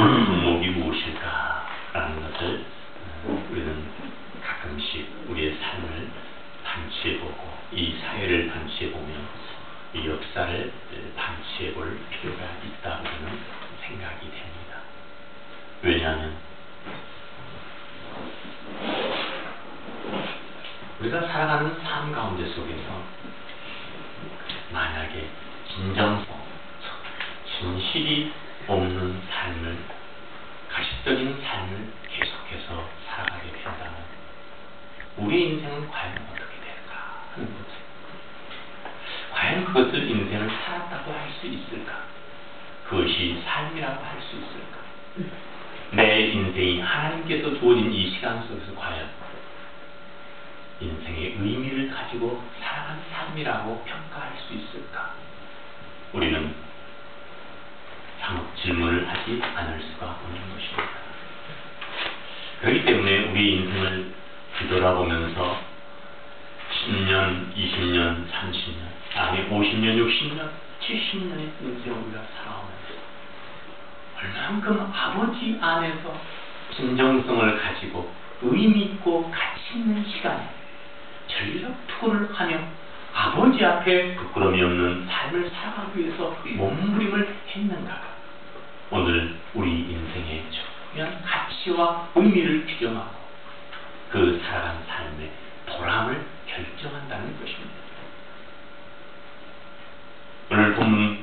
Mm-hmm. 속에서 과연 인생의 의미를 가지고 살아간 삶이라고 평가할 수 있을까? 우리는 상업 질문을 하지 않을 수가 없는 것입니다. 그렇기 때문에 우리 인생을 뒤돌아보면서 10년, 20년, 30년, 아니 50년, 60년, 70년의 인생을 우리가 살아오면서 얼만큼 아버지 안에서 진정성을 가지고 의미 있고 가치 있는 시간에 전력 투구를 하며 아버지 앞에 부끄러움이 없는 삶을 살아가기 위해서 몸부림을 했는가 오늘 우리 인생의 중요한 가치와 의미를 규정하고 그 살아간 삶의 보람을 결정한다는 것입니다. 오늘 본문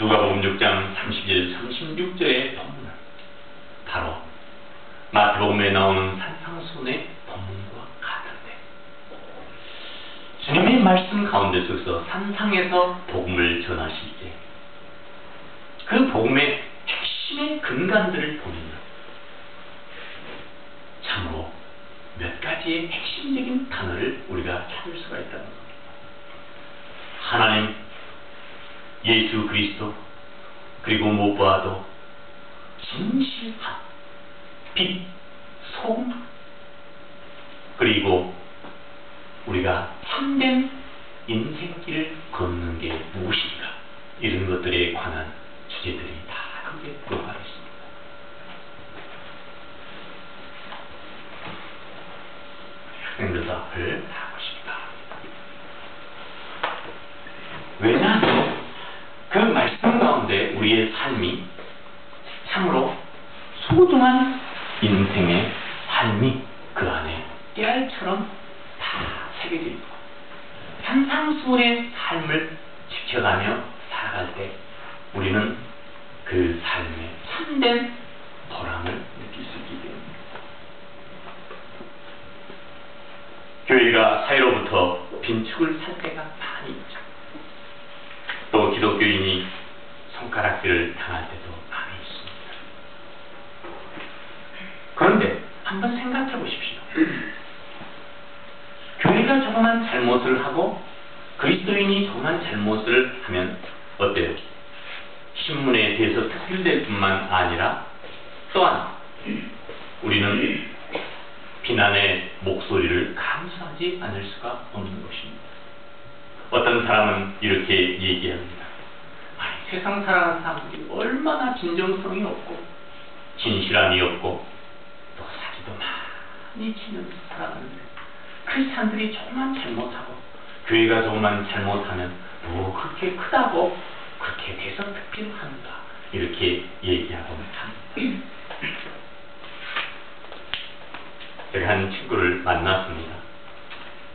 누가복음 6장 30절 36절의 본문은 바로 마태복음에 나오는 산상순의 본문과 같은데 주님의 말씀 가운데 서서 산상에서 복음을 전하실 때 그 복음의 핵심의 근간들을 보면 참으로 몇 가지의 핵심적인 단어를 우리가 찾을 수가 있다는 겁니다. 하나님, 예수 그리스도, 그리고 무엇보다도 진실함, 빛, 소금, 그리고 우리가 참된 인생길을 걷는 게 무엇인가 이런 것들에 관한 주제들이 다 거기에 들어가 있습니다. 학생들도 앞을 하고 싶다. 왜냐하면 그 말씀 가운데 우리의 삶이 참으로 소중한 인생의 삶이 그 안에 깨알처럼 다 새겨져 있고 산상수훈의 삶을 지켜가며 살아갈 때 우리는 그 삶의 참된 보람을 느낄 수 있기 때문입니다. 교회가 사이로부터 빈축을 살 때가 많이 있죠. 또 기독교인이 손가락질을 당할 때도 그런데 한번 생각해 보십시오. 교회가 조그만 잘못을 하고 그리스도인이 조그만 잘못을 하면 어때요? 신문에 대해서 특필될 뿐만 아니라 또한 우리는 비난의 목소리를 감수하지 않을 수가 없는 것입니다. 어떤 사람은 이렇게 얘기합니다. 아니, 세상 살아가는 사람들이 얼마나 진정성이 없고 진실함이 없고 또 사기도 많이 치면서 살아가는데 크리스찬들이 조금만 잘못하고 교회가 조금만 잘못하면 뭐 그렇게 크다고 그렇게 대서특필하는가 이렇게 얘기하고 합니다. 제가 한 친구를 만났습니다.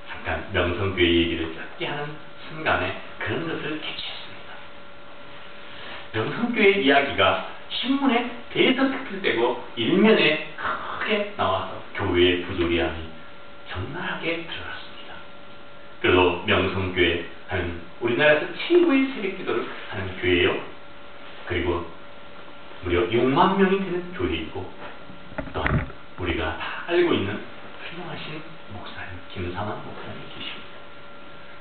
잠깐 명성교회 얘기를 짧게 하는 순간에 그런 것을 캐치했습니다. 명성교회 이야기가 신문에 대서특필되고 일면에 크게 나와서 교회의 부조리함이 적나라하게 드러났습니다. 그리고 명성교회 하는 우리나라에서 최고의 새벽기도를 하는 교회요. 그리고 무려 6만 명이 되는 교회이고 또 우리가 다 알고 있는 훌륭하신 목사님 김상환 목사님이 계십니다.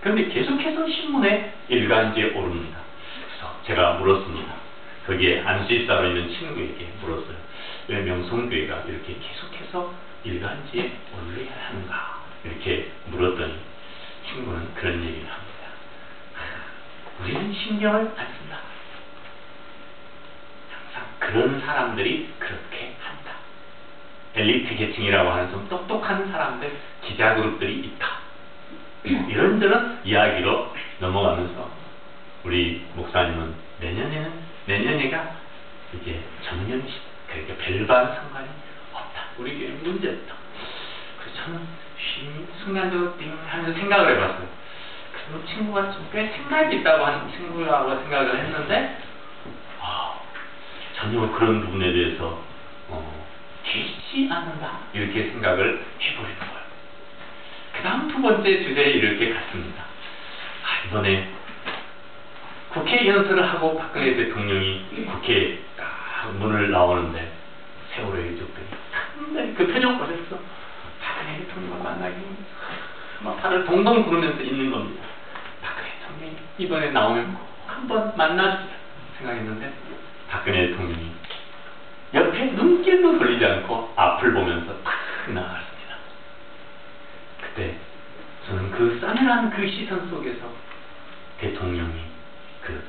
그런데 계속해서 신문에 일간지에 오릅니다. 그래서 제가 물었습니다. 거기에 안수입사로 있는 친구에게 물었어요. 왜 명성교회가 이렇게 계속해서 일간지에 올려야 하는가? 이렇게 물었더니 친구는 그런 얘기를 합니다. 우리는 신경을 안 쓴다. 항상 그런 사람들이 그렇게 한다. 엘리트 계층이라고 하는 좀 똑똑한 사람들, 기자 그룹들이 있다. 이런저런 이야기로 넘어가면서 우리 목사님은 내년에는 내년에가 이제 정년 그러니까 별반 상관이 없다. 우리 교회 문제 없다. 그래서 저는 쉼 순간적으로 띵 하면서 생각을 해봤어요. 그 친구가 좀 꽤 생각이 있다고 하는 친구라고 생각을 했는데 아, 전혀 그런 부분에 대해서 어, 개의치 않는다 이렇게 생각을 해버리는 거예요. 그 다음 두 번째 주제에 이렇게 갔습니다. 아, 이번에 국회 연설을 하고 박근혜 대통령이 국회 딱 문을 나오는데 세월호 유족들이 상당히 그 표정 보셨어? 박근혜 대통령을 만나기 막 팔을 동동 구르면서 있는 겁니다. 박근혜 대통령이 이번에 나오면 꼭 한번 만나주자 생각했는데 박근혜 대통령이 옆에 눈길도 돌리지 않고 앞을 보면서 탁 나갔습니다. 그때 저는 그 싸늘한 그 시선 속에서 대통령이 그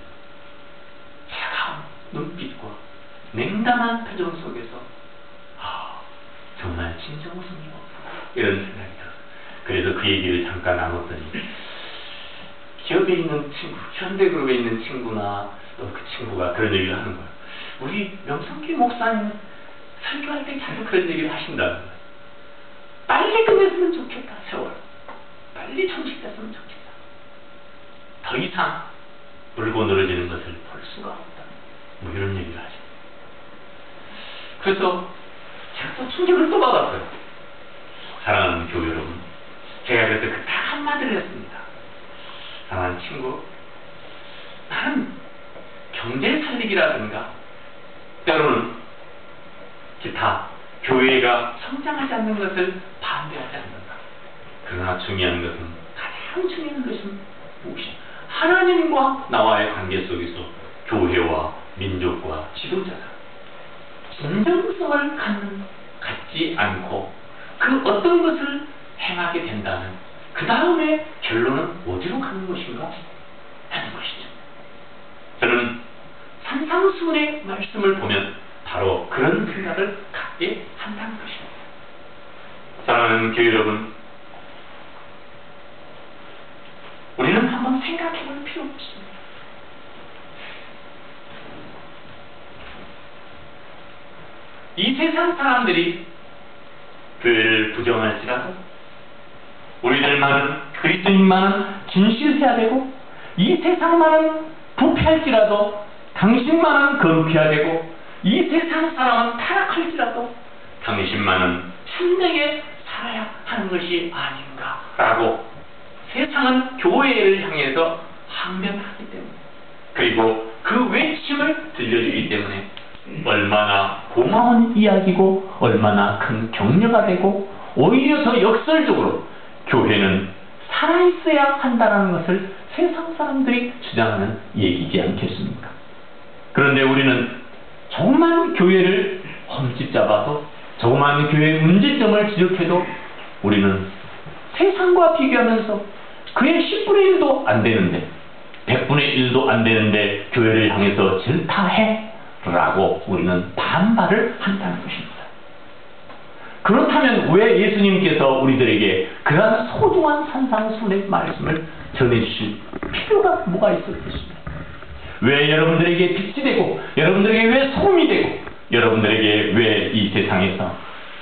차가운 눈빛과 냉담한 표정 속에서 아 정말 일 없구나 이런 생각이 들었어요. 그래서 그 얘기를 잠깐 나눴더니 기업에 있는 친구, 현대그룹에 있는 친구나 또 그 친구가 그런 얘기를 하는 거예요. 우리 명성기 목사님 설교할 때 자주 그런 얘기를 하신다는 거예요. 빨리 끝냈으면 좋겠다, 세월. 빨리 정식됐으면 좋겠다. 더 이상 울고 늘어지는 것을 볼 수가 없다. 뭐 이런 얘기를 하죠. 그래서 제가 또 충격을 또 받았어요. 사랑하는 교회 여러분. 제가 그래서 그딱 한마디를 했습니다. 사랑하는 친구, 나는 경제 살리기라든가 때로는 기타 교회가 성장하지 않는 것을 반대하지 않는다. 그러나 중요한 것은 가장 중요한 것은 무엇이 하나님과 나와의 관계 속에서 교회와 민족과 지도자가 진정성을 갖지 않고 그 어떤 것을 행하게 된다면 그 다음에 결론은 어디로 가는 것인가 하는 것이죠. 저는 산상수훈의 말씀을 보면 바로 그런 생각을 갖게 한다는 것입니다. 사랑하는 교회 여러분, 우리는 한번 생각해 볼 필요가 있습니다. 이 세상 사람들이 교회를 부정할지라도 우리들만은 그리스도인만은 진실해야 되고 이 세상만은 부패할지라도 당신만은 거룩해야 되고 이 세상 사람은 타락할지라도 당신만은 순명하게 살아야 하는 것이 아닌가라고 세상은 교회를 향해서 항변하기 때문에 그리고 그 외침을 들려주기 때문에 얼마나 고마운 이야기고 얼마나 큰 격려가 되고 오히려 더 역설적으로 교회는 살아있어야 한다는 것을 세상 사람들이 주장하는 얘기지 않겠습니까? 그런데 우리는 조그만 교회를 험집 잡아도 조그만 교회의 문제점을 지적해도 우리는 세상과 비교하면서 그의 10분의 1도 안 되는데 100분의 1도 안 되는데 교회를 향해서 질타해 라고 우리는 반발을 한다는 것입니다. 그렇다면 왜 예수님께서 우리들에게 그러한 소중한 산상순의 말씀을 전해주실 필요가 뭐가 있었겠습니까? 왜 여러분들에게 빛이 되고 여러분들에게 왜 소금이 되고 여러분들에게 왜 이 세상에서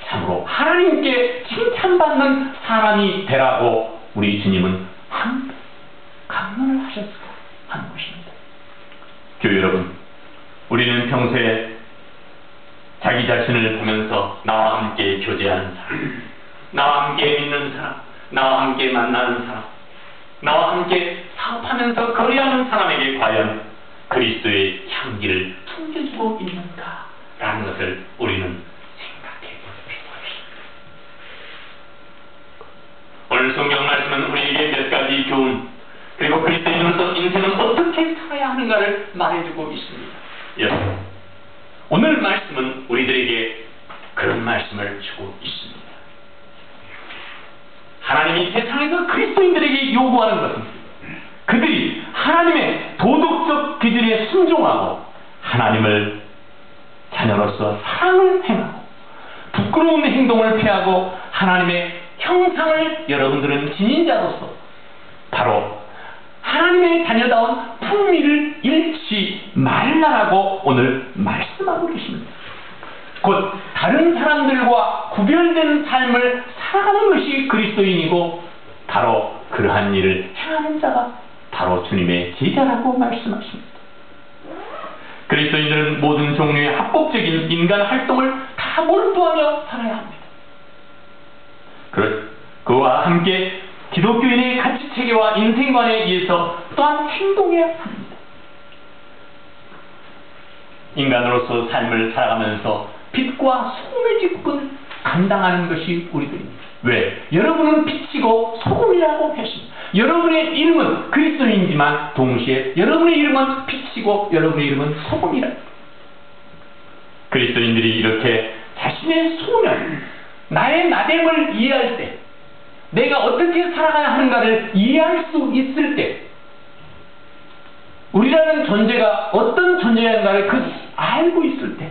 참으로 하나님께 칭찬받는 사람이 되라고 우리 주님은 한 강론을 하셨을까 하는 것입니다. 교회 여러분, 우리는 평소에 자기 자신을 보면서 나와 함께 교제하는 사람, 나와 함께 믿는 사람, 나와 함께 만나는 사람, 나와 함께 사업하면서 거래하는 사람에게 과연 그리스도의 향기를 풍겨주고 있는가 라는 것을 우리는 생각해 볼 필요가 있습니다. 오늘 성경 말씀은 우리에게 몇 가지 교훈 그리고 그리스도인으로서 인생은 어떻게 살아야 하는가를 말해주고 있습니다. 여러분, 오늘 말씀은 우리들에게 그런 말씀을 주고 있습니다. 하나님이 세상에서 그리스도인들에게 요구하는 것은 그들이 하나님의 도덕적 기준에 순종하고 하나님을 자녀로서 사랑을 행하고 부끄러운 행동을 피하고 하나님의 형상을 여러분들은 지닌 자로서 바로 하나님의 자녀다운 품위를 잃지 말라라고 오늘 말씀하고 계십니다. 곧 다른 사람들과 구별된 삶을 살아가는 것이 그리스도인이고 바로 그러한 일을 행하는 자가 바로 주님의 제자라고 말씀하십니다. 그리스도인들은 모든 종류의 합법적인 인간 활동을 다 몰두하며 살아야 합니다. 그와 함께 기독교인의 가치 체계와 인생관에 의해서 또한 행동해야 합니다. 인간으로서 삶을 살아가면서 빛과 소금의 직분을 감당하는 것이 우리들입니다. 왜? 여러분은 빛이고 소금이라고 했습니다. 여러분의 이름은 그리스도인지만 동시에 여러분의 이름은 빛이고 여러분의 이름은 소금이라. 그리스도인들이 이렇게 자신의 소명, 나의 나됨을 이해할 때, 내가 어떻게 살아가야 하는가를 이해할 수 있을 때, 우리라는 존재가 어떤 존재인가를 그 알고 있을 때,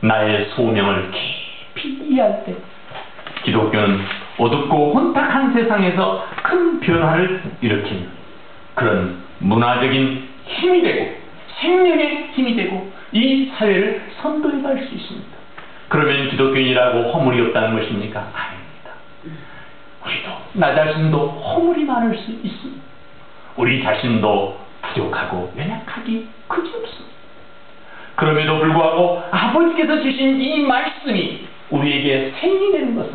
나의 소명을 깊이 이해할 때, 기독교는 어둡고 혼탁한 세상에서 큰 변화를 일으킨 그런 문화적인 힘이 되고 생명의 힘이 되고 이 사회를 선도해 갈 수 있습니다. 그러면 기독교인이라고 허물이 없다는 것입니까? 아닙니다. 우리도 나 자신도 허물이 많을 수 있습니다. 우리 자신도 부족하고 연약하기 그지없습니다. 그럼에도 불구하고 아버지께서 주신 이 말씀이 우리에게 생이 되는 것은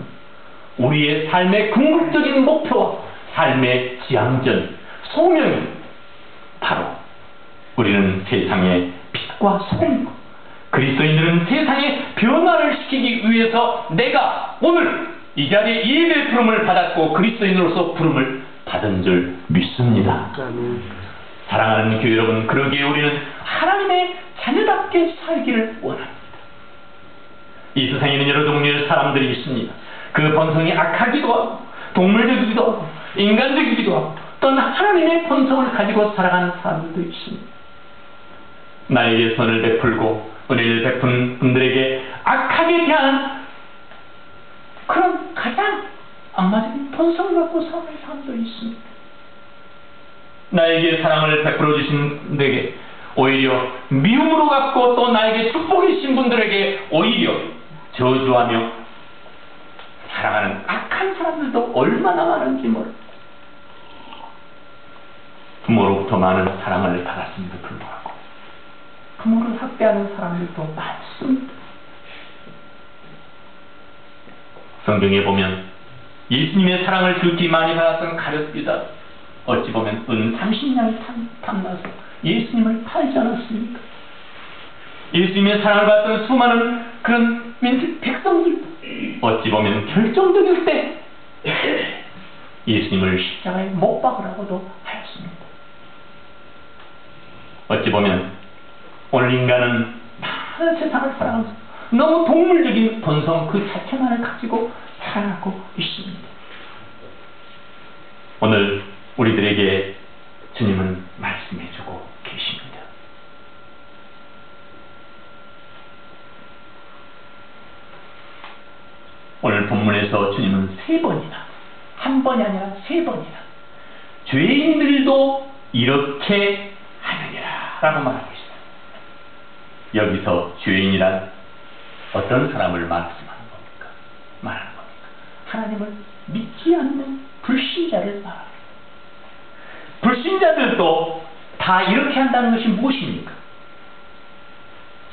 우리의 삶의 궁극적인 목표와 삶의 지향전, 소명이 바로 우리는 세상의 빛과 소금이고 그리스도인들은 세상의 변화를 시키기 위해서 내가 오늘 이 자리에 예배 부름을 받았고 그리스도인으로서 부름을 받은 줄 믿습니다. 사랑하는 교회 여러분, 그러기에 우리는 하나님의 자녀답게 살기를 원합니다. 이 세상에는 여러 종류의 사람들이 있습니다. 그 본성이 악하기도 하고 동물적이기도 하고 인간적이기도 하고 또는 하나님의 본성을 가지고 살아가는 사람들도 있습니다. 나에게 선을 베풀고 은혜를 베푼 분들에게 악하게 대한 그런 가장 악마적인 본성을 갖고 사는 사람도 있습니다. 나에게 사랑을 베풀어 주신 분들에게 오히려 미움으로 갖고 또 나에게 축복해 주신 분들에게 오히려 저주하며 사랑하는 악한 사람들도 얼마나 많은지 모르. 부모로부터 많은 사랑을 받았음에도 불구하고 부모를 학대하는 사람들도 많습니다. 성경에 보면 예수님의 사랑을 그렇게 많이 받았던 가룟 유다 어찌 보면 은 30년이 탐나서 예수님을 팔지 않았습니까? 예수님의 사랑을 받던 수많은 그런 백성들 어찌 보면 결정적일 때 예수님을 십자가에 못 박으라고도 하였습니다. 어찌 보면 오늘 인간은 많은 세상을 살아가면서 너무 동물적인 본성 그 자체만을 가지고 살아가고 있습니다. 오늘 우리들에게 주님은 말씀해주고 계십니다. 오늘 본문에서 주님은 세 번이나 한 번이 아니라 세 번이나 죄인들도 이렇게 하느니라 라고 있어요. 여기서 죄인이란 어떤 사람을 말씀하는 겁니까? 말하는 겁니까? 하나님을 믿지 않는 불신자를 말합니다. 불신자들도 다 이렇게 한다는 것이 무엇입니까?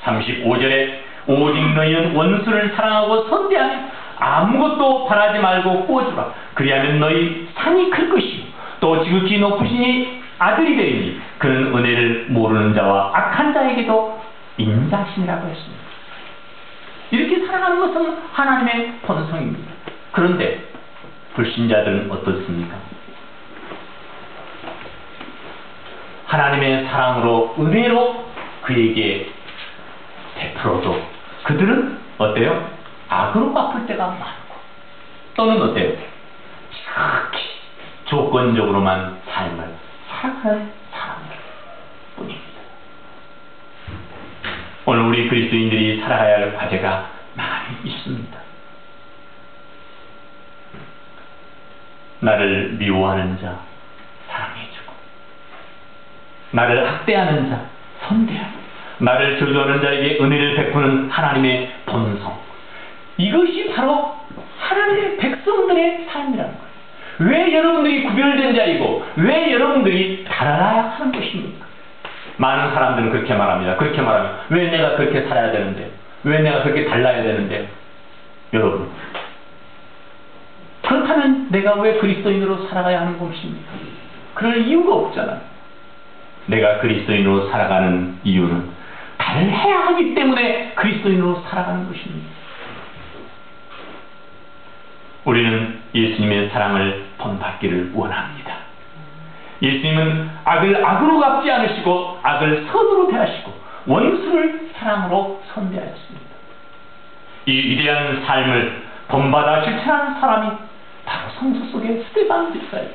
35절에 오직 너희는 원수를 사랑하고 선대하며 아무것도 바라지 말고 꾸어주라. 그리하면 너희 산이 클 것이요. 또 지극히 높으시니 아들이 되리니 그는 은혜를 모르는 자와 악한 자에게도 인자신이라고 했습니다. 이렇게 살아가는 것은 하나님의 본성입니다. 그런데 불신자들은 어떻습니까? 하나님의 사랑으로 은혜로 그에게 베풀어도 그들은 어때요? 악으로 갚을 때가 많고 또는 어때요? 지극히 조건적으로만 삶을 살아가는 사람들 뿐입니다. 오늘 우리 그리스도인들이 살아가야 할 과제가 많이 있습니다. 나를 미워하는 자 사랑해주고 나를 학대하는 자 선대하고 나를 저주하는 자에게 은혜를 베푸는 하나님의 본성. 이것이 바로 하나님의 백성들의 삶이라는 거예요. 왜 여러분들이 구별된 자이고 왜 여러분들이 달아야 하는 것입니까? 많은 사람들은 그렇게 말합니다. 그렇게 말하면 왜 내가 그렇게 살아야 되는데? 왜 내가 그렇게 달라야 되는데? 여러분 그렇다면 내가 왜 그리스도인으로 살아가야 하는 것입니까? 그럴 이유가 없잖아요. 내가 그리스도인으로 살아가는 이유는 달을 해야 하기 때문에 그리스도인으로 살아가는 것입니다. 우리는 예수님의 사랑을 본받기를 원합니다. 예수님은 악을 악으로 갚지 않으시고 악을 선으로 대하시고 원수를 사랑으로 선대하였습니다. 이 위대한 삶을 본받아 실천하는 사람이 바로 성서 속의 스테반 집사예요.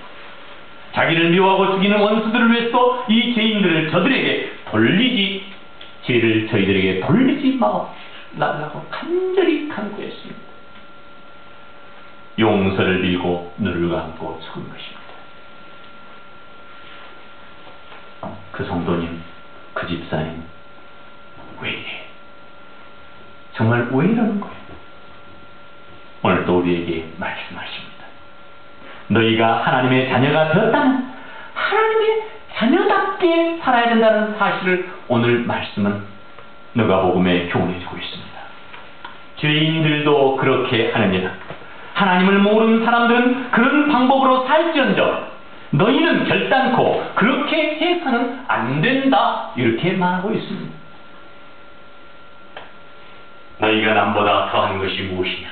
자기를 미워하고 죽이는 원수들을 위해서 이 죄인들을 저들에게 돌리지 죄를 저희들에게 돌리지 말라고 간절히 간구했습니다. 용서를 빌고 눈을 감고 죽은 것입니다. 그 성도님, 그 집사님, 왜 이래? 정말 왜 이러는 거예요? 오늘 또 우리에게 말씀하십니다. 너희가 하나님의 자녀가 되었다면 하나님의 자녀답게 살아야 된다는 사실을 오늘 말씀은 누가복음에 교훈해주고 있습니다. 죄인들도 그렇게 하느니라. 하나님을 모르는 사람들은 그런 방법으로 살지언정 너희는 결단코 그렇게 해서는 안 된다 이렇게 말하고 있습니다. 너희가 남보다 더한 것이 무엇이냐?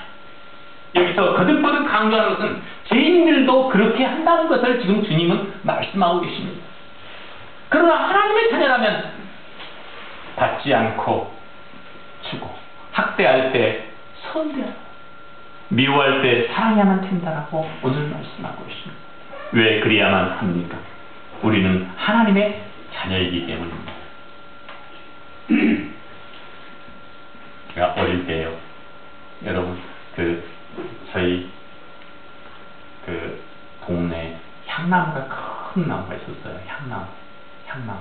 여기서 거듭거듭 강조하는 것은 죄인들도 그렇게 한다는 것을 지금 주님은 말씀하고 계십니다. 그러나 하나님의 자녀라면 받지 않고 주고 학대할 때 선대하고 미워할 때 사랑해야만 된다라고 오늘 말씀하고 있습니다. 왜 그래야만 합니까? 우리는 하나님의 자녀이기 때문입니다. 제가 어릴 때요. 여러분, 그, 저희, 그, 동네 향나무가 큰 나무가 있었어요. 향나무. 향나무.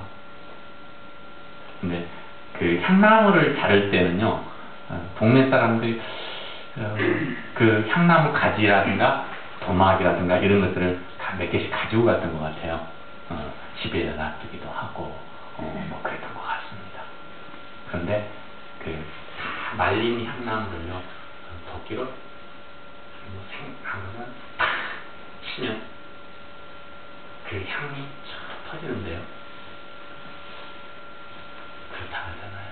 근데 그 향나무를 자를 때는요, 어, 동네 사람들이 어, 그 향나무 가지라든가 도막이라든가 이런 것들을 다 몇 개씩 가지고 갔던 것 같아요. 어, 집에 놔두기도 하고, 어, 뭐 그랬던 것 같습니다. 그런데 그다 말린 향나무를요, 어, 도끼로 뭐 생하면은 탁 치면 그 향이 쫙 퍼지는데요. 그렇다 하잖아요.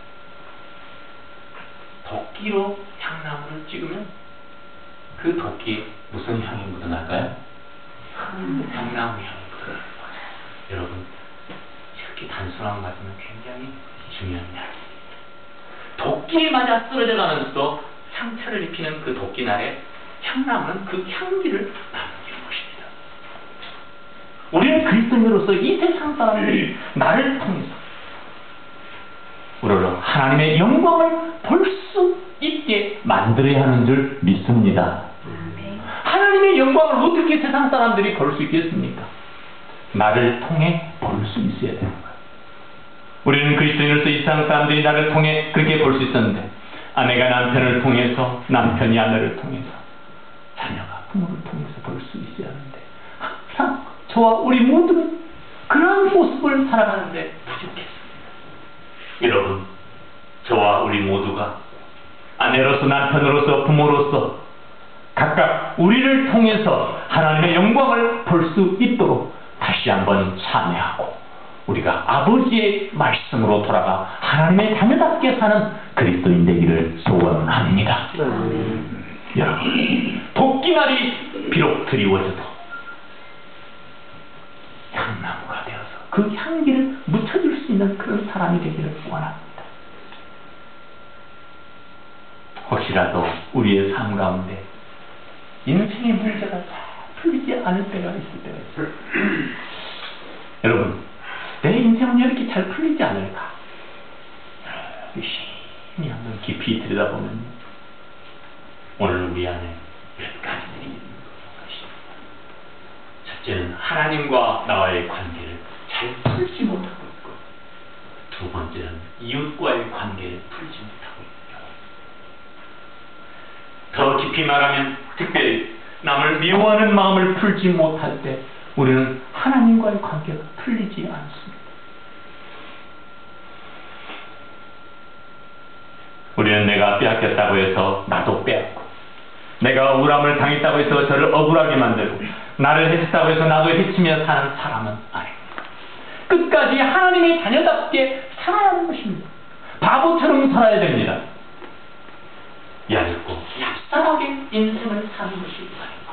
도끼로 향나무를 찍으면 그 도끼에 무슨 향이 묻어날까요? 향나무 향이 묻어나는 거예요. 여러분, 이렇게 단순한 말씀은 굉장히 중요한 이야기입니다. 도끼에 맞아 쓰러져 가면서 상처를 입히는 그 도끼 날에 향나무는 그 향기를 남기는 것입니다. 우리는 그리스도인으로서 이 세상 사람들이 나를 통해서 우리로 하나님의 영광을 볼 수 있게 만들어야 하는 줄 믿습니다. 하나님의 영광을 어떻게 세상 사람들이 볼 수 있겠습니까? 나를 통해 볼 수 있어야 되는 거예요. 우리는 그리스도인으로서 이 세상 사람들이 나를 통해 그렇게 볼 수 있었는데 아내가 남편을 통해서 남편이 아내를 통해서 자녀가 부모를 통해서 볼 수 있어야 하는데 항상 저와 우리 모두는 그런 모습을 살아가는데 부족했습니다. 여러분, 저와 우리 모두가 아내로서 남편으로서 부모로서 각각 우리를 통해서 하나님의 영광을 볼 수 있도록 다시 한번 참여하고 우리가 아버지의 말씀으로 돌아가 하나님의 자녀답게 사는 그리스도인 되기를 소원합니다. 여러분, 도끼날이 비록 드리워져도 향나무가 되어서 그 향기를 묻혀줄 수 있는 그런 사람이 되기를 원합니다. 혹시라도 우리의 삶 가운데 인생의 문제가 잘 풀리지 않을 때가 있을 때가 있어요. 여러분, 내 인생은 이렇게 잘 풀리지 않을까? 열심히 한번 깊이 들여다보면 오늘 우리 안에 몇 가지들이 있는 것입니다. 첫째는 하나님과 나와의 관계를 잘 풀지 못하고 있고 두 번째는 이웃과의 관계를 풀지 못하고 있다. 더 깊이 말하면 특별히 남을 미워하는 마음을 풀지 못할 때 우리는 하나님과의 관계가 풀리지 않습니다. 우리는 내가 빼앗겼다고 해서 나도 빼앗고 내가 억울함을 당했다고 해서 저를 억울하게 만들고 나를 해쳤다고 해서 나도 해치며 사는 사람은 아닙니다. 끝까지 하나님의 자녀답게 살아야 하는 것입니다. 바보처럼 살아야 됩니다. 얇고 얍삽하게 인생을 사는 것이 아닙니다.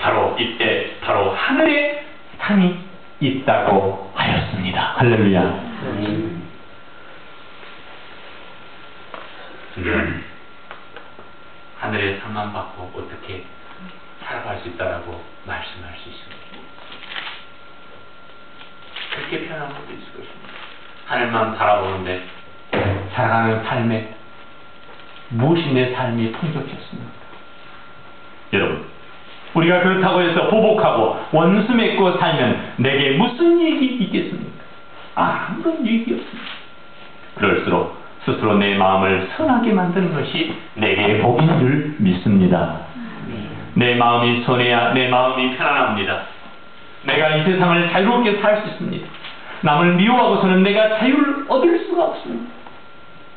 바로 이때 바로 하늘의 상이 있다고 하였습니다. 할렐루야. 우리는 하늘의 상만 받고 어떻게 살아갈 수 있다라고 말씀할 수 있습니다. 그렇게 표현한 것도 있을 것입니다. 하늘만 바라보는데 살아가는 삶에 무엇이 내 삶이 풍족했습니까? 여러분, 우리가 그렇다고 해서 보복하고 원수 맺고 살면 내게 무슨 이익이 있겠습니까? 아무런 이익이 없습니다. 그럴수록 스스로 내 마음을 선하게 만드는 것이 내게 복인 줄 믿습니다. 내 마음이 선해야 내 마음이 편안합니다. 내가 이 세상을 자유롭게 살 수 있습니다. 남을 미워하고서는 내가 자유를 얻을 수가 없습니다.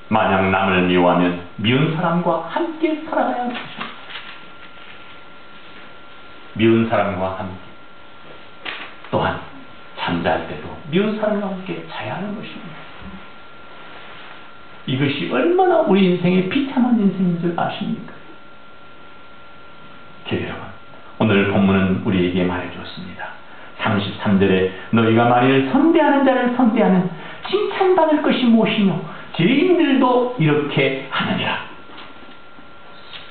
만약 남을 미워하면 미운 사람과 함께 살아가야 하는 것입니다. 미운 사람과 함께 또한 잠잘 때도 미운 사람과 함께 자야 하는 것입니다. 이것이 얼마나 우리 인생의 비참한 인생인 줄 아십니까? 여러분, 오늘 본문은 우리에게 말해주었습니다. 33절에 너희가 만일 선대하는 자를 선대하는 칭찬받을 것이 무엇이뇨? 죄인들도 이렇게 하느니라.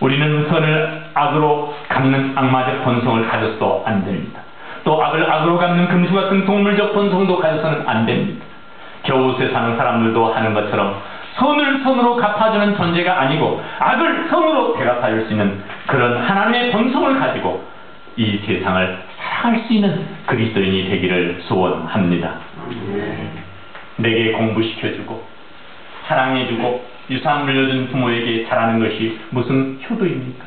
우리는 선을 악으로 갚는 악마적 본성을 가져서도 안 됩니다. 또 악을 악으로 갚는 금수 같은 동물적 본성도 가져서는 안 됩니다. 겨우 세상 사람들도 하는 것처럼 선을 선으로 갚아주는 존재가 아니고 악을 선으로 대갚아줄 수 있는 그런 하나님의 본성을 가지고 이 세상을 살아갈 수 있는 그리스도인이 되기를 소원합니다. 내게 공부시켜주고 사랑해주고 유산 물려준 부모에게 잘하는 것이 무슨 효도입니까?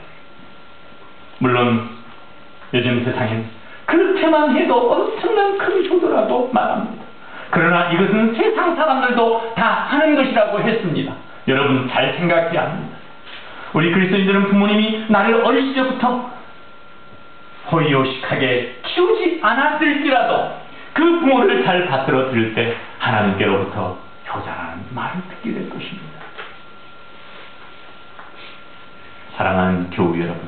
물론 요즘 세상엔 그렇게만 해도 엄청난 큰 효도라고 말합니다. 그러나 이것은 세상 사람들도 다 하는 것이라고 했습니다. 여러분 잘 생각해야 합니다. 우리 그리스도인들은 부모님이 나를 어릴 시절부터 호의호식하게 키우지 않았을지라도 그 부모를 잘 받들어 들을 때 하나님께로부터 효자라는 말을 듣게 될 것입니다. 사랑하는 교우 여러분,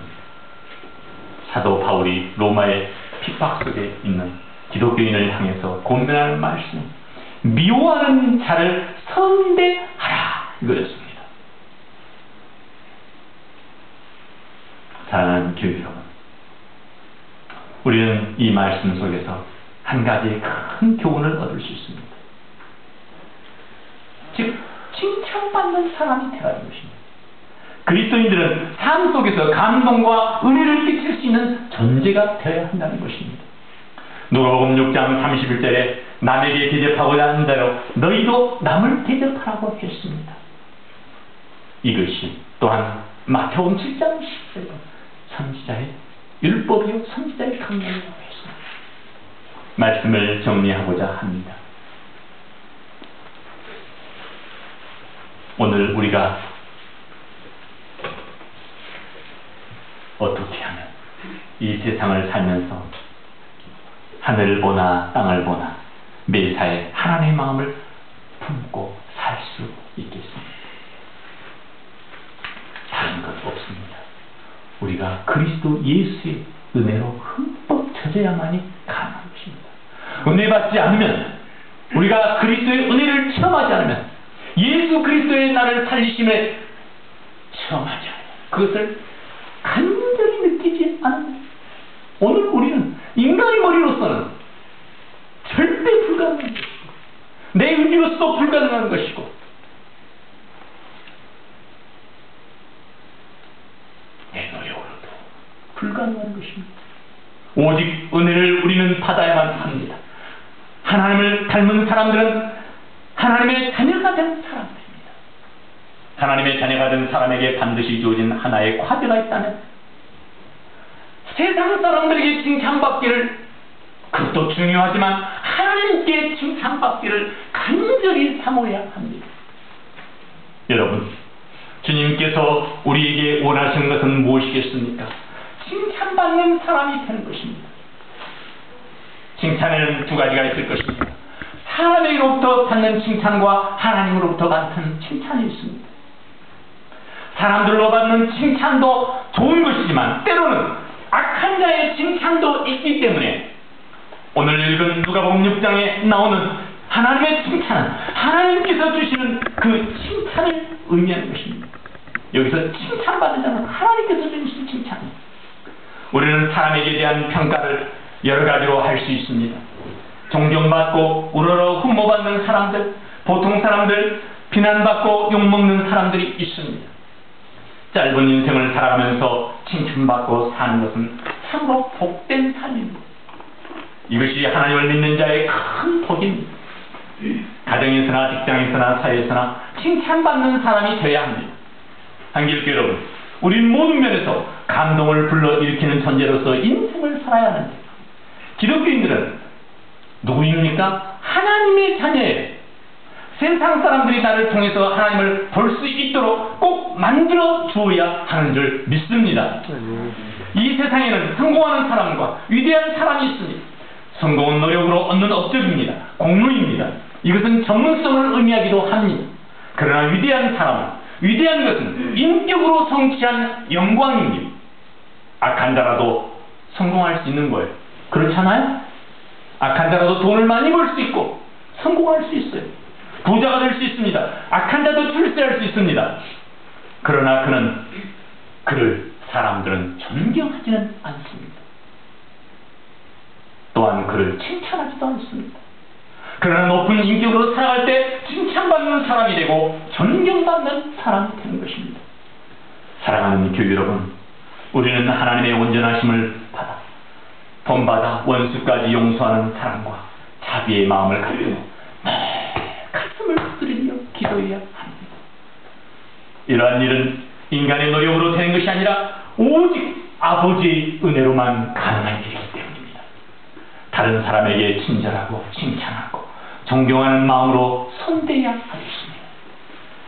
사도 바울이 로마의 핍박 속에 있는 기독교인을 향해서 권면하는 말씀, 미워하는 자를 선대하라 이거였습니다. 사랑하는 교우 여러분, 우리는 이 말씀 속에서 한 가지 큰 교훈을 얻을 수 있습니다. 즉, 칭찬받는 사람이 되라는 것입니다. 그리스도인들은 삶 속에서 감동과 은혜를 끼칠 수 있는 존재가 되어야 한다는 것입니다. 누가복음 6장 31절에 남에게 대접하고자 하는 대로 너희도 남을 대접하라고 했습니다. 이것이 또한 마태복음 7장 10절에 선지자의 율법이요 선지자의 강령이라고 했습니다. 말씀을 정리하고자 합니다. 오늘 우리가 어떻게 하면 이 세상을 살면서 하늘을 보나 땅을 보나 매사에 하나님의 마음을 품고 살 수 있겠습니다. 다른 것 없습니다. 우리가 그리스도 예수의 은혜로 흠뻑 젖어야만이 가능한 것입니다. 은혜 받지 않으면 우리가 그리스도의 은혜를 체험하지 않으면 예수 그리스도의 나를 살리심에 체험하지 않으면 그것을 간절히 느끼지 않으면 오늘 우리는 인간의 머리로서는 절대 불가능한 것이고 내 의지로서 불가능한 것이고 내 노력으로도 불가능한 것입니다. 오직 은혜를 우리는 받아야만 합니다. 하나님을 닮은 사람들은 하나님의 자녀가 된 사람들입니다. 하나님의 자녀가 된 사람에게 반드시 주어진 하나의 과제가 있다면 세상 사람들에게 칭찬받기를 그것도 중요하지만 하나님께 칭찬받기를 간절히 삼어야 합니다. 여러분, 주님께서 우리에게 원하시는 것은 무엇이겠습니까? 칭찬받는 사람이 되는 것입니다. 칭찬에는 두 가지가 있을 것입니다. 사람에게로부터 받는 칭찬과 하나님으로부터 받는 칭찬이 있습니다. 사람들로 받는 칭찬도 좋은 것이지만 때로는 악한 자의 칭찬도 있기 때문에 오늘 읽은 누가복음 6장에 나오는 하나님의 칭찬은 하나님께서 주시는 그 칭찬을 의미하는 것입니다. 여기서 칭찬받는 자는 하나님께서 주신 칭찬입니다. 우리는 사람에게 대한 평가를 여러 가지로 할 수 있습니다. 존경받고 우러러 흠모받는 사람들, 보통 사람들, 비난받고 욕먹는 사람들이 있습니다. 짧은 인생을 살아가면서 칭찬받고 사는 것은 참으로 복된 삶입니다. 이것이 하나님을 믿는 자의 큰 복입니다. 가정에서나 직장에서나 사회에서나 칭찬받는 사람이 되어야 합니다. 한길교 여러분, 우리는 모든 면에서 감동을 불러일으키는 존재로서 인생을 살아야 하는데 기독교인들은 누구입니까? 하나님의 자녀예요. 세상 사람들이 나를 통해서 하나님을 볼 수 있도록 꼭 만들어 주어야 하는 줄 믿습니다. 이 세상에는 성공하는 사람과 위대한 사람이 있습니다. 성공은 노력으로 얻는 업적입니다. 공로입니다. 이것은 전문성을 의미하기도 합니다. 그러나 위대한 사람은 위대한 것은 인격으로 성취한 영광입니다. 악한 자라도 성공할 수 있는 거예요. 그렇잖아요? 악한 자라도 돈을 많이 벌 수 있고 성공할 수 있어요. 부자가 될 수 있습니다. 악한 자도 출세할 수 있습니다. 그러나 그는 그를 사람들은 존경하지는 않습니다. 또한 그를 칭찬하지도 않습니다. 그러나 높은 인격으로 살아갈 때 칭찬받는 사람이 되고 존경받는 사람이 되는 것입니다. 사랑하는 교회 여러분, 우리는 하나님의 온전하심을 받아 본받아 원수까지 용서하는 사랑과 자비의 마음을 가지고 가슴을 두드리며 기도해야 합니다. 이러한 일은 인간의 노력으로 되는 것이 아니라 오직 아버지의 은혜로만 가능한 일이기 때문입니다. 다른 사람에게 친절하고 칭찬하고 존경하는 마음으로 손대야 하겠습니다.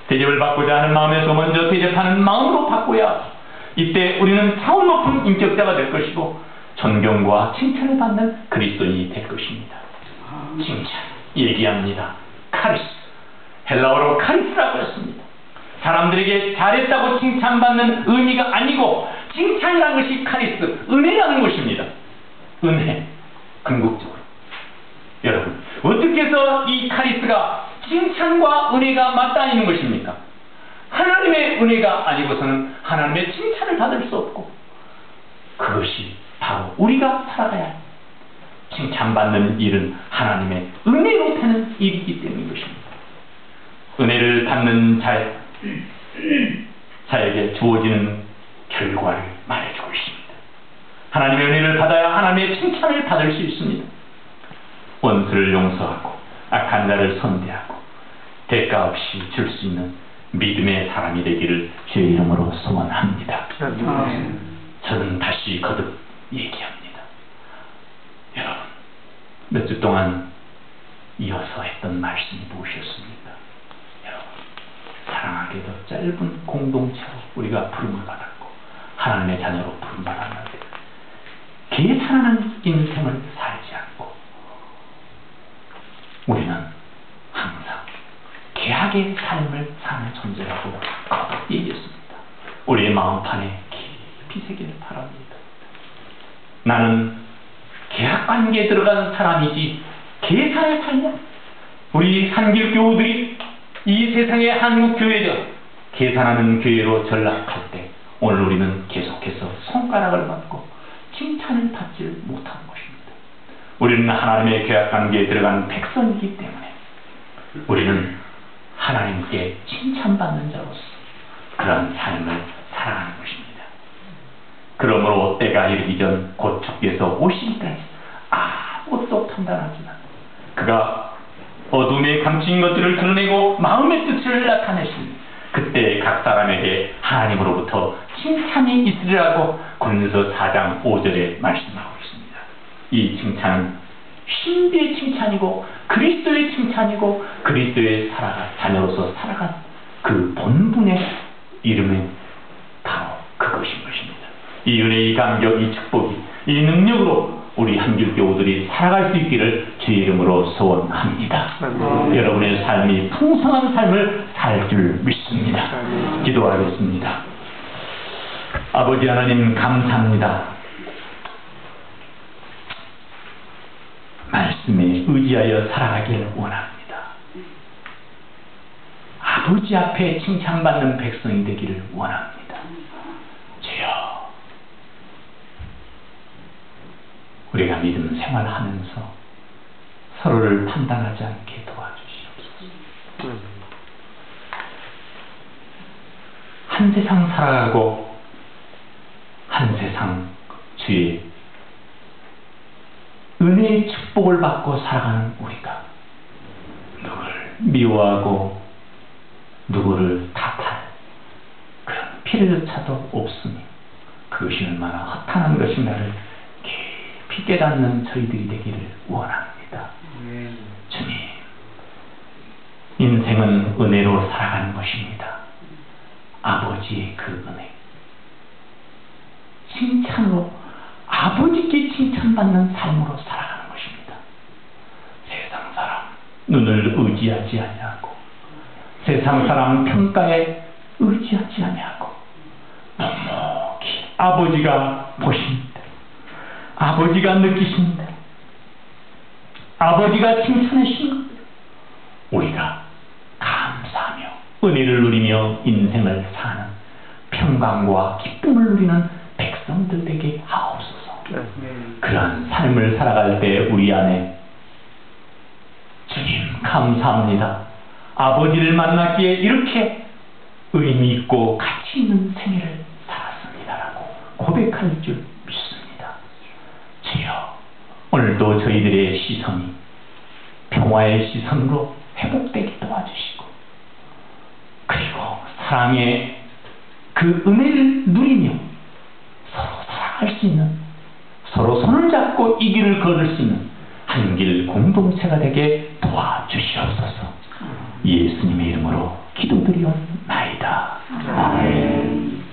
대접을 받고자 하는 마음에서 먼저 대접하는 마음으로 바꿔야 이때 우리는 차원 높은 인격자가 될 것이고 존경과 칭찬을 받는 그리스도인이 될 것입니다. 칭찬 얘기합니다. 카리스 헬라어로 카리스라고 했습니다. 사람들에게 잘했다고 칭찬받는 의미가 아니고 칭찬이라는 것이 카리스 은혜라는 것입니다. 은혜 궁극적으로 여러분 어떻게 해서 이 카리스가 칭찬과 은혜가 맞닿는 것입니까? 하나님의 은혜가 아니고서는 하나님의 칭찬을 받을 수 없고 그것이 바로 우리가 살아가야 할 칭찬받는 일은 하나님의 은혜로 되는 일이기 때문인 것입니다. 은혜를 받는 자, 자에게 주어지는 결과를 말해주고 있습니다. 하나님의 은혜를 받아야 하나님의 칭찬을 받을 수 있습니다. 원수를 용서하고 악한 자를 선대하고 대가 없이 줄 수 있는 믿음의 사람이 되기를 주의 이름으로 소원합니다. 저는 다시 거듭 얘기합니다. 여러분, 몇 주 동안 이어서 했던 말씀이 무엇이었습니까? 여러분, 사랑하게도 짧은 공동체로 우리가 부름을 받았고 하나님의 자녀로 부름 받았는데 계산하는 인생을 살지 않고 우리는 항상 계약의 삶을 사는 존재라고 얘기했습니다. 우리의 마음판에 깊이 새기를 바랍니다. 나는 계약 관계에 들어간 사람이지 계산을 살냐? 우리 한길 교우들이 이 세상의 한국 교회죠. 계산하는 교회로 전락할 때 오늘 우리는 계속해서 손가락을 받고 칭찬을 받지 못하는 것입니다. 우리는 하나님의 계약 관계에 들어간 백성이기 때문에 우리는 하나님께 칭찬받는 자로서 그런 삶을 살아가는 것입니다. 그러므로 때가 이르기 전 곧 주께서 오시기까지 아무것도 판단하지 만 그가 어둠에 감추인 것들을 드러내고 마음의 뜻을 나타내신 그때 각 사람에게 하나님으로부터 칭찬이 있으리라고 고린도서 4장 5절에 말씀하고 있습니다. 이 칭찬은 신비의 칭찬이고 그리스도의 칭찬이고 그리스도의 살아가 자녀로서 살아간 그 본분의 이름이 바로 그것인 것입니다. 이 은혜, 이 감격, 이 축복이 이 능력으로 우리 한길교우들이 살아갈 수 있기를 주의 이름으로 소원합니다. 여러분의 삶이 풍성한 삶을 살 줄 믿습니다. 기도하겠습니다. 아버지 하나님 감사합니다. 말씀에 의지하여 살아가길 원합니다. 아버지 앞에 칭찬받는 백성이 되기를 원합니다. 주여, 우리가 믿음 생활하면서 서로를 판단하지 않게 도와주시옵소서. 한 세상 살아가고 한 세상 주의 은혜의 축복을 받고 살아가는 우리가 누구를 미워하고 누구를 탓할 그런 필요조차도 없으니 그것이 얼마나 허탄한 것인가를 깊이 깨닫는 저희들이 되기를 원합니다. 주님, 인생은 은혜로 살아가는 것입니다. 아버지의 그 은혜. 칭찬으로 아버지께 칭찬받는 삶으로 살아가는 것입니다. 세상 사람 눈을 의지하지 아니하고 세상 사람 평가에 의지하지 아니하고 아버지가 보십니다. 아버지가 느끼십니다. 아버지가 칭찬하십니다. 우리가 감사하며 은혜를 누리며 인생을 사는 평강과 기쁨을 누리는 백성들 되게 하옵소서. 그런 삶을 살아갈 때 우리 안에 주님 감사합니다. 아버지를 만났기에 이렇게 의미 있고 가치 있는 생애를 살았습니다라고 고백할 줄 오늘도 저희들의 시선이 평화의 시선으로 회복되게 도와주시고 그리고 사랑의 그 은혜를 누리며 서로 사랑할 수 있는 서로 손을 잡고 이 길을 걸을 수 있는 한 길 공동체가 되게 도와주시옵소서. 예수님의 이름으로 기도드리옵나이다. 아멘.